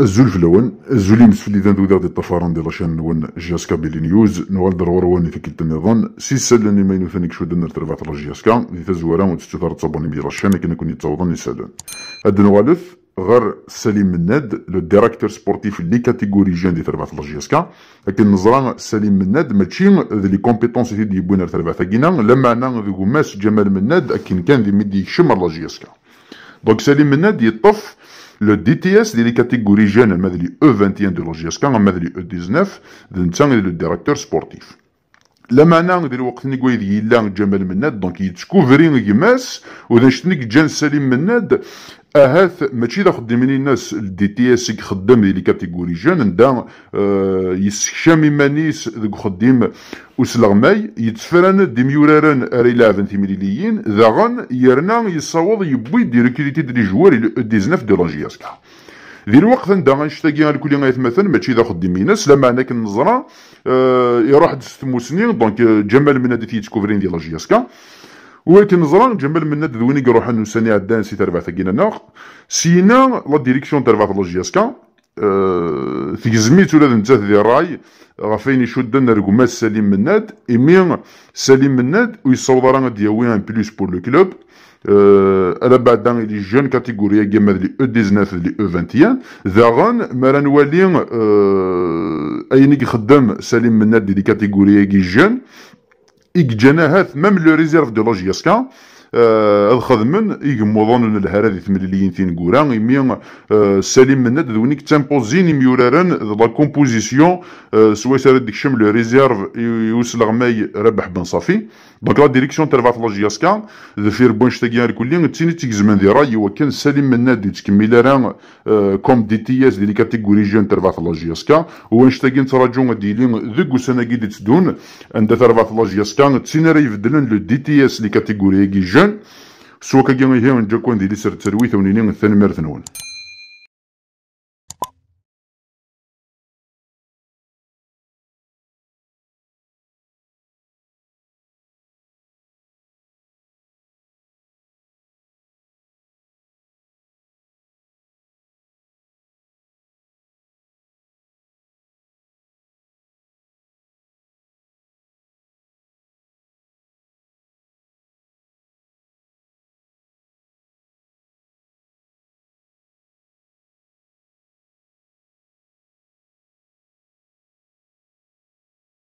الزول الأول الزول يمسفلي ذا ذو ذا الطفران ديال لاشين نون جاسكا بيلي نيوز نوال ضرور واني في كلتا النظام سي سالني ما ينوثنك شو دنا تربعت لا جاسكا ذي تزورا وتستثار تصابوني ديال لاشين كنا كوني تصوضن يسألون. هاد نوالث غير سليم مناد لو ديراكتور سبورتيف لي كاتيجوري جون دي تربعت لا جاسكا لكن نزرا سليم مناد ماشي لي كومبيتونس دي بوينر تربعت كينا. لا أنا ذو ماس جمال مناد أكين كان ذي مدي يشمر لا جاسكا دونك سليم مناد يطف لو دي تي اس دي لي كاتيجوري جون ماذا أو 21 دو لوجيسكا ماذا أو 19 نتا لو ديريكتور سبورتيف لا معنى ديال الوقت اللي قويد يلا جمال مناد دونك يتسكوفري يماس وذا شتنك جان سليم مناد أهاث ماشي دا خدمين الناس الدي تي إس خدام لي كاتيجوري جون دا آه يسكشام مانيس ذوك خديم وسلغماي يتفران دي ميورارن أري لعبن ثميليين ذاغن يرنا يصوض يبوي دي ريكوليتي دي جوار 19 دي لونجياسكا ذي الوقت ندا على كل غايت مثلا ماشي دا خدم يناس لما أنا كنزرا آه يروح ست سنين دونك جمال من هذه تيتكوفرين ديال لاجياسكا نزرا جمال من هذا ذويني يروح نساني عدان سي تربع ثقينا ناغ سينا لا ديريكسيون تربع لاجياسكا أه تيزميت ولا نتا ذي الراي غافين يشدن رقمات سليم مناد إمي سليم مناد ويصوض راه دياوي ان بلوس بور لو كلوب. على بعد لي جون كاتيجوري كيما لي أو 19 لي أو 21 ذاغن مرا نولي اين يخدم سليم مناد دي كاتيجوري كي جون. إيك جناهات ميم لو ريزيرف دو لوجيسكا. خدمن يقموضون الهرا دي ثمليين ثين كورا يمي سليم مناد ذونيك تامبوزين ميورارن لا كومبوزيسيون سوا سار ديك شم لو ريزيرف يوصل غماي ربح بن صافي. دونك لا ديريكسيون تاع لا جياسكا ذفير بونش تاكيان كلين تيني تيكزمن ذي راي وكان سليم مناد يتكمل راه كوم دي تي اس دي كاتيجوري جون تاع لا جياسكا وانش تاكين تراجعون ديلين ذوك سنه كي تدون عند تاع جياسكا تسينا راه يبدلن لو دي تي اس لي كاتيجوري جون سوا كاين هي نجاكون دي لي سر ترويث ونيني الثاني مرثنون